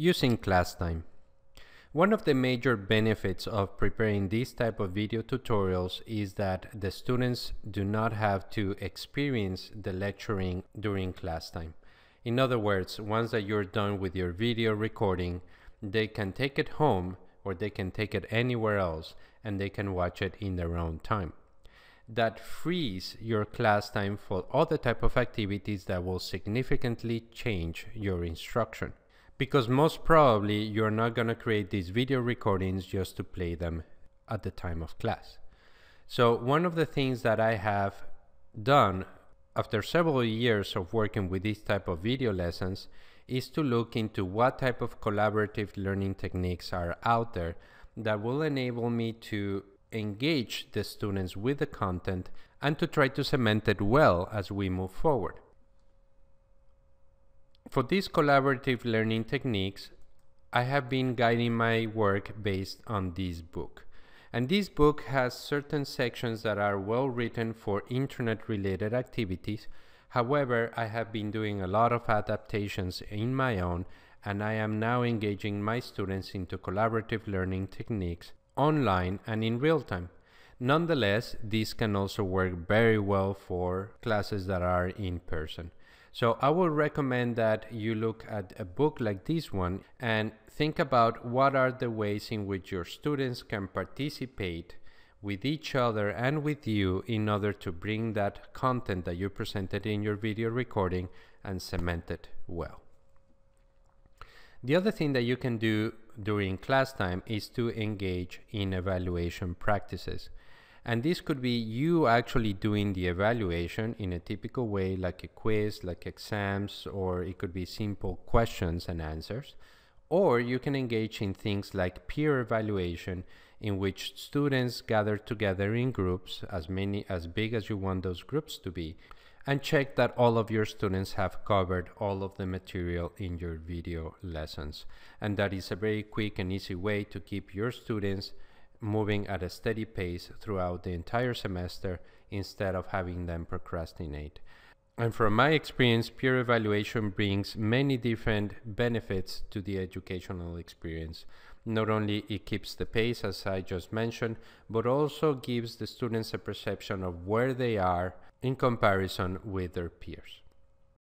Using class time. One of the major benefits of preparing these type of video tutorials is that the students do not have to experience the lecturing during class time. In other words, once that you're done with your video recording, they can take it home or they can take it anywhere else and they can watch it in their own time. That frees your class time for other type of activities that will significantly change your instruction because most probably you're not going to create these video recordings just to play them at the time of class. So one of the things that I have done after several years of working with this type of video lessons is to look into what type of collaborative learning techniques are out there that will enable me to engage the students with the content and to try to cement it well as we move forward. For these collaborative learning techniques, I have been guiding my work based on this book. And this book has certain sections that are well written for internet related activities. However, I have been doing a lot of adaptations in my own and I am now engaging my students into collaborative learning techniques online and in real time. Nonetheless, these can also work very well for classes that are in person. So I would recommend that you look at a book like this one and think about what are the ways in which your students can participate with each other and with you in order to bring that content that you presented in your video recording and cement it well. The other thing that you can do during class time is to engage in evaluation practices. And this could be you actually doing the evaluation in a typical way, like a quiz, like exams, or it could be simple questions and answers. Or you can engage in things like peer evaluation, in which students gather together in groups, as many as big as you want those groups to be, and check that all of your students have covered all of the material in your video lessons. And that is a very quick and easy way to keep your students moving at a steady pace throughout the entire semester instead of having them procrastinate. And from my experience, peer evaluation brings many different benefits to the educational experience. Not only it keeps the pace, as I just mentioned, but also gives the students a perception of where they are in comparison with their peers.